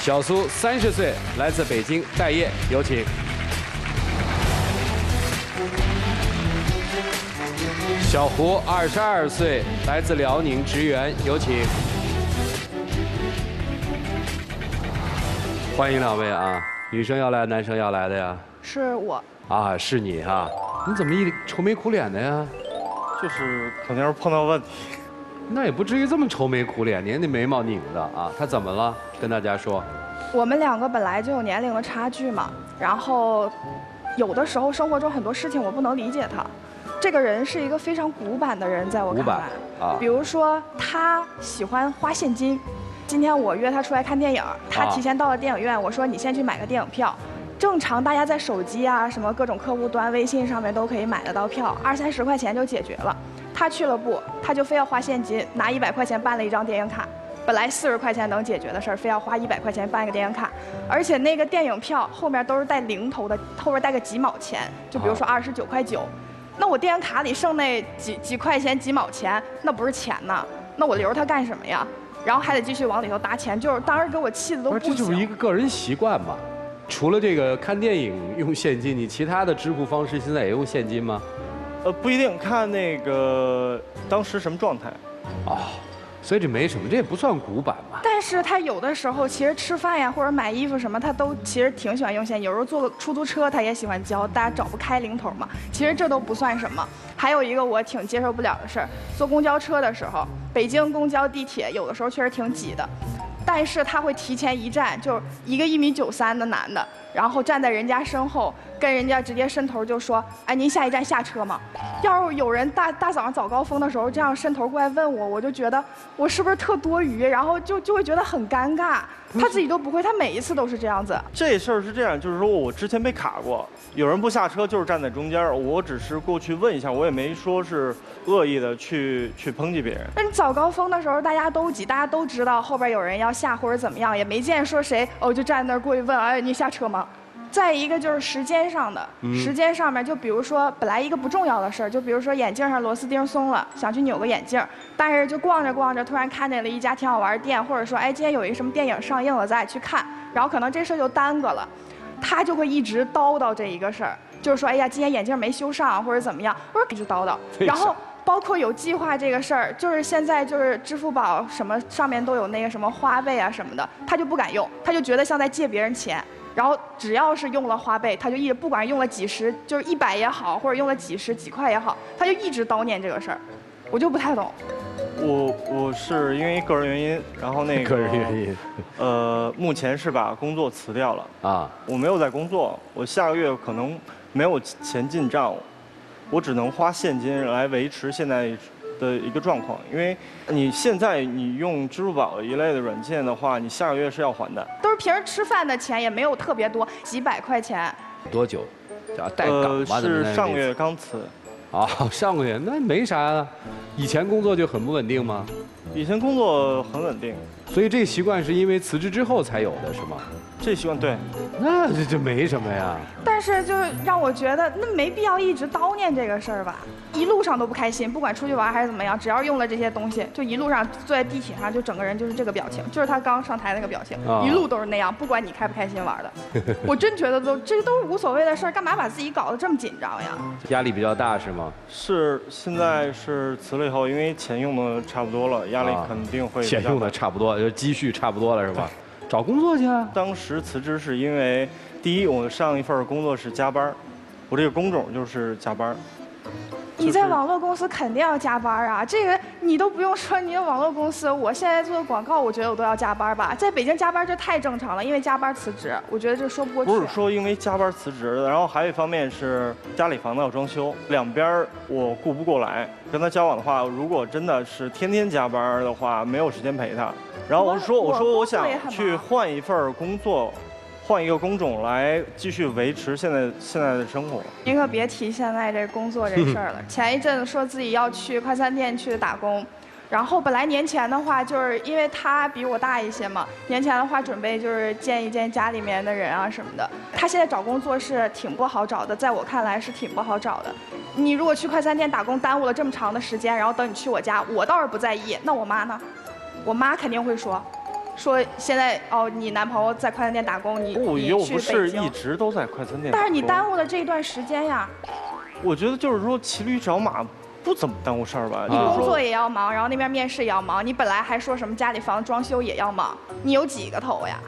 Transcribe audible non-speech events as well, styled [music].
小苏三十岁，来自北京待业，有请。小胡二十二岁，来自辽宁职员，有请。欢迎两位啊，女生要来，男生要来的呀？是我。啊，是你哈？你怎么一愁眉苦脸的呀？就是肯定是碰到问题。那也不至于这么愁眉苦脸，您那眉毛拧的啊。他怎么了？跟大家说。我们两个本来就有年龄的差距嘛，然后有的时候生活中很多事情我不能理解他。这个人是一个非常古板的人，在我看来。啊。比如说他喜欢花现金。今天我约他出来看电影，他提前到了电影院，我说你先去买个电影票。正常大家在手机啊什么各种客户端、微信上面都可以买得到票，二三十块钱就解决了。他去了不，他就非要花现金，拿一百块钱办了一张电影卡。本来四十块钱能解决的事儿，非要花一百块钱办一个电影卡，而且那个电影票后面都是带零头的，后边带个几毛钱，就比如说二十九块九。那我电影卡里剩那几几块钱几毛钱，那不是钱呐？那我留着它干什么呀？然后还得继续往里头搭钱，就是当时给我气的都不行。这就是一个个人习惯嘛。除了这个看电影用现金，你其他的支付方式现在也用现金吗？呃，不一定，看那个当时什么状态。哦。所以这没什么，这也不算古板吧。但是他有的时候其实吃饭呀，或者买衣服什么，他都其实挺喜欢用现金。有时候坐个出租车，他也喜欢交，大家找不开零头嘛。其实这都不算什么。还有一个我挺接受不了的事儿，坐公交车的时候，北京公交、地铁有的时候确实挺挤的，但是他会提前一站，就一个一米九三的男的。然后站在人家身后，跟人家直接伸头就说：“哎，您下一站下车吗？”要是有人大大早上早高峰的时候这样伸头过来问我，我就觉得我是不是特多余，然后就就会觉得很尴尬。他自己都不会，他每一次都是这样子。这事儿是这样，就是说我之前被卡过，有人不下车就是站在中间，我只是过去问一下，我也没说是恶意的去去抨击别人。那你早高峰的时候大家都挤，大家都知道后边有人要下或者怎么样，也没见说谁哦就站那儿过去问，哎你下车吗？再一个就是时间上的，时间上面就比如说本来一个不重要的事儿，就比如说眼镜上螺丝钉松了，想去扭个眼镜，但是就逛着逛着，突然看见了一家挺好玩的店，或者说哎今天有一个什么电影上映了，咱俩去看，然后可能这事儿就耽搁了，他就会一直叨叨这一个事儿，就是说哎呀今天眼镜没修上或者怎么样，我说一直叨叨，然后包括有计划这个事儿，就是现在就是支付宝什么上面都有那个什么花呗啊什么的，他就不敢用，他就觉得像在借别人钱。然后只要是用了花呗，他就一直不管用了几十，就是一百也好，或者用了几十几块也好，他就一直叨念这个事儿，我就不太懂。我我是因为个人原因，然后那个 [laughs] 个人原因，呃，目前是把工作辞掉了啊，我没有在工作，我下个月可能没有钱进账，我只能花现金来维持现在。的一个状况，因为你现在你用支付宝一类的软件的话，你下个月是要还的。都是平时吃饭的钱，也没有特别多，几百块钱。多久？啊带岗吗？是上个月刚辞。啊，[laughs] 上个月那没啥啊。以前工作就很不稳定吗？以前工作很稳定。所以这个习惯是因为辞职之后才有的，是吗？这希望对，那这这没什么呀。但是就是让我觉得那没必要一直叨念这个事儿吧。一路上都不开心，不管出去玩还是怎么样，只要用了这些东西，就一路上坐在地铁上，就整个人就是这个表情，就是他刚上台那个表情，一路都是那样，不管你开不开心玩的。[laughs] 我真觉得都这都是无所谓的事儿，干嘛把自己搞得这么紧张呀？压力比较大是吗？是，现在是辞了以后，因为钱用的差不多了，压力肯定会。钱用的差不多，就积蓄差不多了是吧？找工作去啊！当时辞职是因为，第一，我上一份工作是加班，我这个工种就是加班。你在网络公司肯定要加班啊！这个你都不用说，你的网络公司，我现在做广告，我觉得我都要加班吧。在北京加班这太正常了，因为加班辞职，我觉得这说不过去。不是说因为加班辞职，然后还有一方面是家里房子要装修，两边我顾不过来。跟他交往的话，如果真的是天天加班的话，没有时间陪他。然后我说，我说我想去换一份工作。换一个工种来继续维持现在现在的生活。您可别提现在这工作这事儿了。[laughs] 前一阵子说自己要去快餐店去打工，然后本来年前的话，就是因为他比我大一些嘛，年前的话准备就是见一见家里面的人啊什么的。他现在找工作是挺不好找的，在我看来是挺不好找的。你如果去快餐店打工耽误了这么长的时间，然后等你去我家，我倒是不在意。那我妈呢？我妈肯定会说。说现在哦，你男朋友在快餐店打工，你我又不是一直都在快餐店。但是你耽误了这一段时间呀。我觉得就是说骑驴找马不怎么耽误事儿吧。你工作也要忙，然后那边面试也要忙，你本来还说什么家里房装修也要忙，你有几个头呀？